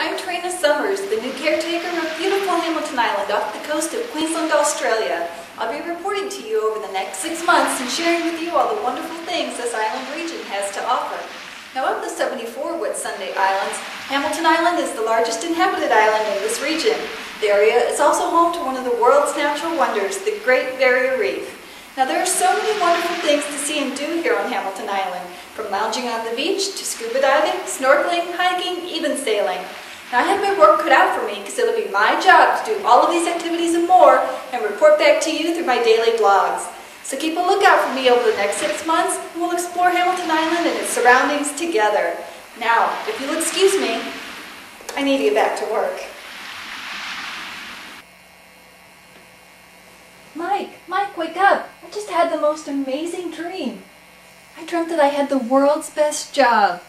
I'm Trena Summers, the new caretaker of beautiful Hamilton Island off the coast of Queensland, Australia. I'll be reporting to you over the next six months and sharing with you all the wonderful things this island region has to offer. Now of the 74 Whitsunday Islands, Hamilton Island is the largest inhabited island in this region. The area is also home to one of the world's natural wonders, the Great Barrier Reef. Now there are so many wonderful things to see and do here on Hamilton Island, from lounging on the beach to scuba diving, snorkeling, hiking, even sailing. I have my work cut out for me because it'll be my job to do all of these activities and more and report back to you through my daily blogs. So keep a lookout for me over the next six months and we'll explore Hamilton Island and its surroundings together. Now, if you'll excuse me, I need to get back to work. Mike, Mike, wake up. I just had the most amazing dream. I dreamt that I had the world's best job.